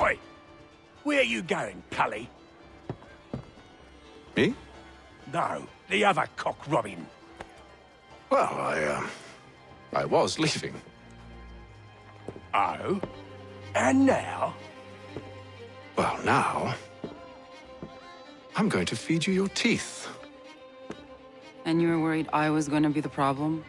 Oi! Where are you going, Cully? Me? No, the other cock robin. Well, I, uh, I was leaving. Oh? And now? Well, now... I'm going to feed you your teeth. And you were worried I was going to be the problem?